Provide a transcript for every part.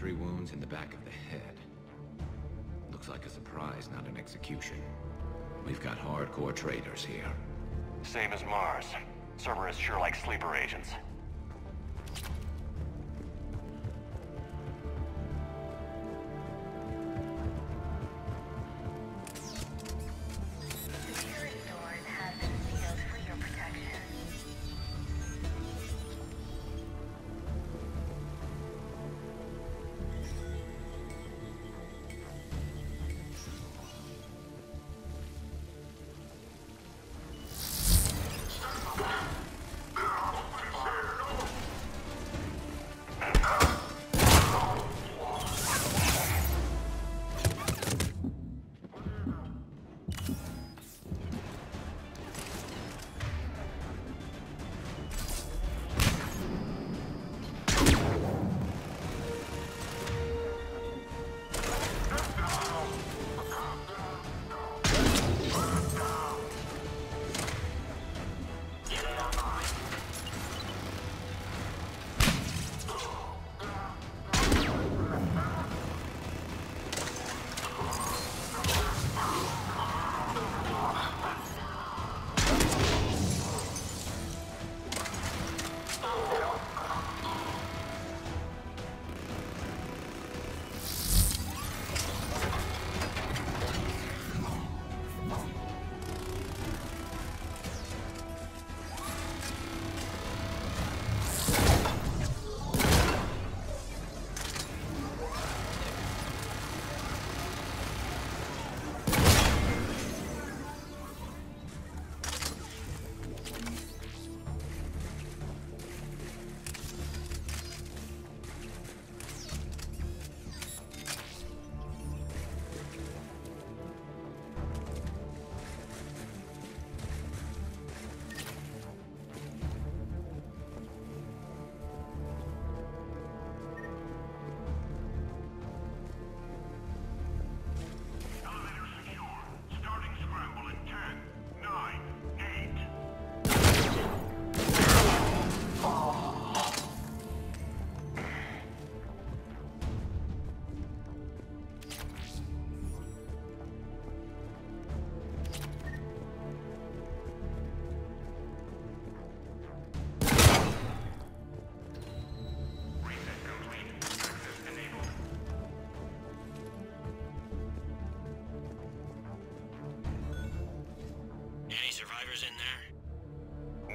Entry wounds in the back of the head. Looks like a surprise, not an execution. We've got hardcore traitors here. Same as Mars. Cerberus sure likes sleeper agents.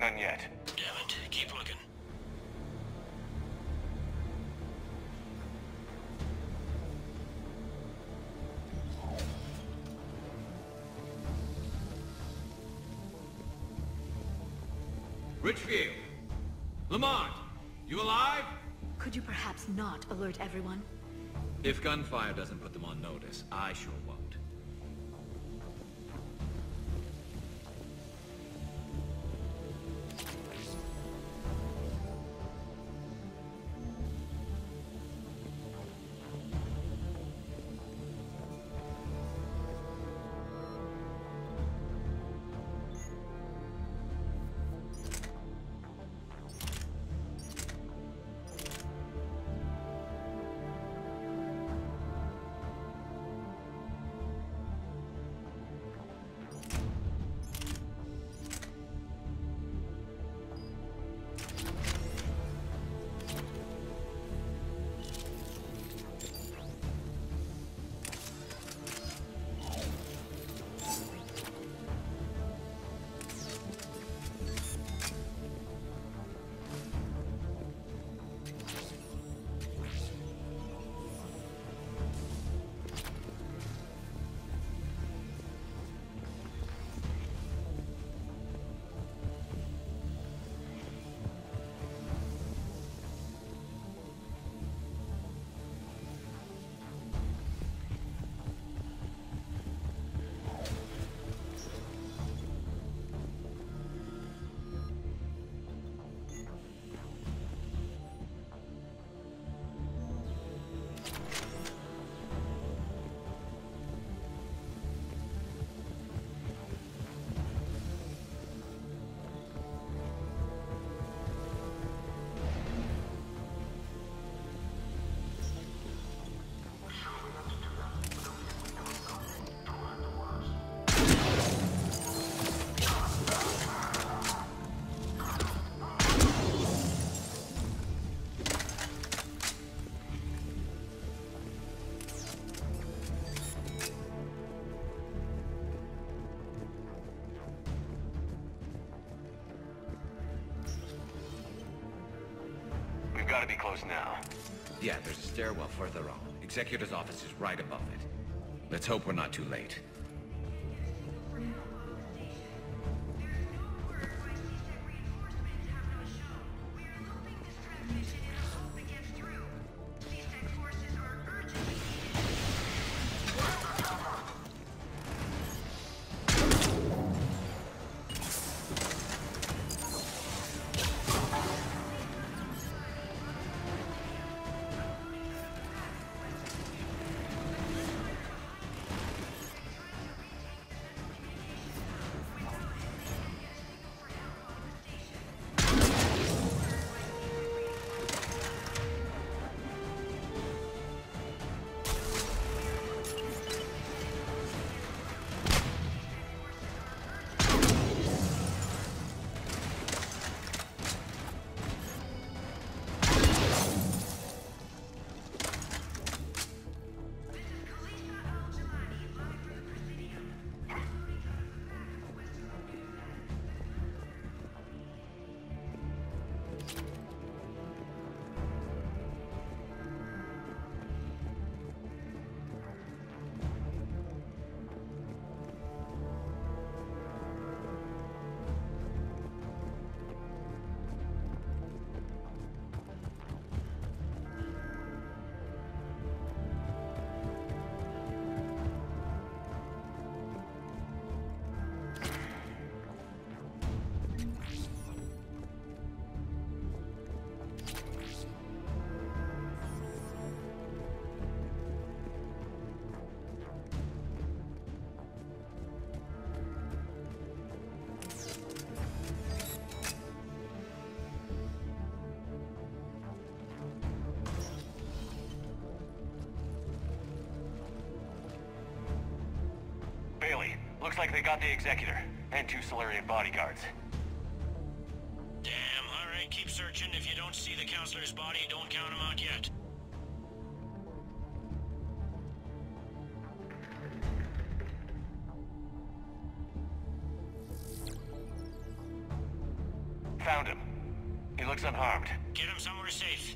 There? None yet. Damn it. Keep looking. Richfield! Lamont! You alive? Could you perhaps not alert everyone? If gunfire doesn't put them on notice, I sure gotta be close now. Yeah, there's a stairwell further on. Executor's office is right above it. Let's hope we're not too late. Looks like they got the Executor, and two Salarian bodyguards. Damn, alright, keep searching. If you don't see the councilor's body, don't count him out yet. Found him. He looks unharmed. Get him somewhere safe.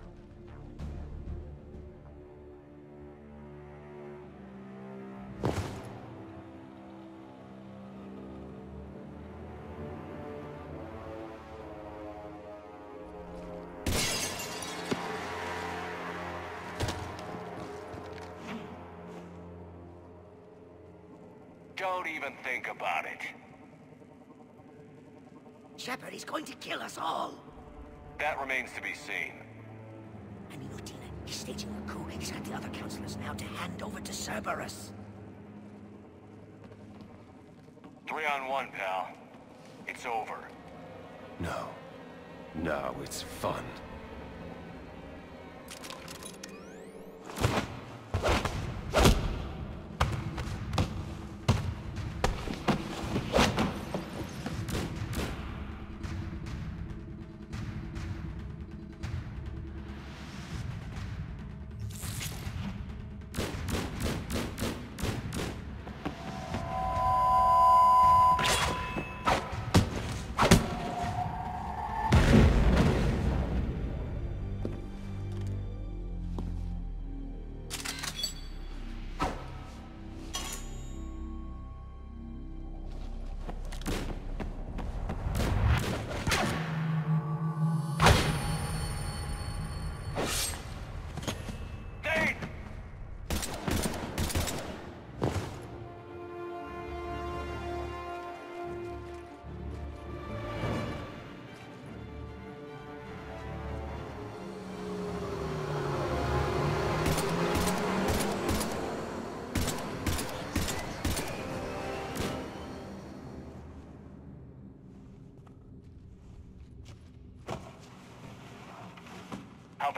Don't even think about it. Shepard, he's going to kill us all. That remains to be seen. I mean, Udina, he's staging a coup. He's got the other councilors now to hand over to Cerberus. Three on one, pal. It's over. No. No, it's fun.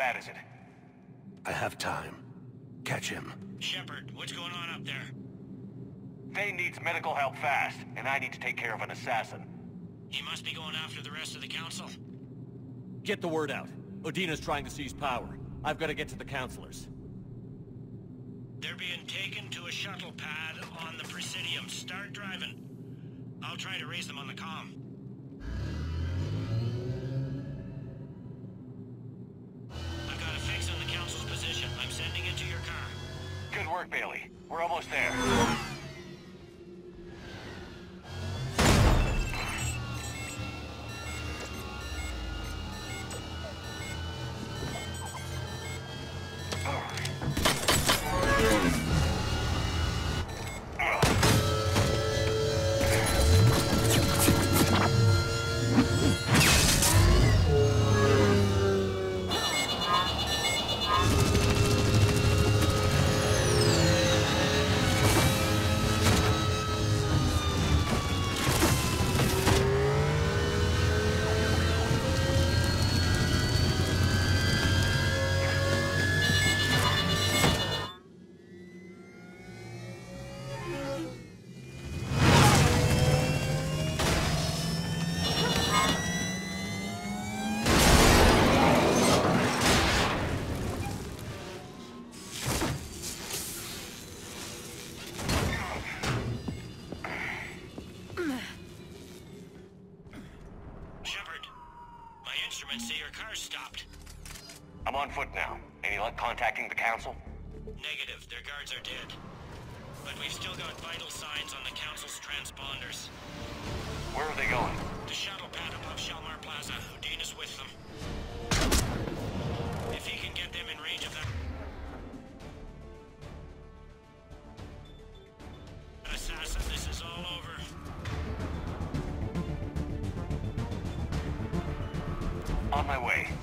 Bad is it? I have time. Catch him. Shepard, what's going on up there? Thane needs medical help fast, and I need to take care of an assassin. He must be going after the rest of the council. Get the word out. Udina's trying to seize power. I've got to get to the councilors. They're being taken to a shuttle pad on the Presidium. Start driving. I'll try to raise them on the comm. Instruments say your car's stopped. I'm on foot now. Any luck contacting the council? Negative, their guards are dead. But we've still got vital signs on the Council's transponders. Where are they going? The shuttle pad above Shalmar Plaza. Udina is with them. If he can get them in range of that... Assassin, this is all over. On my way.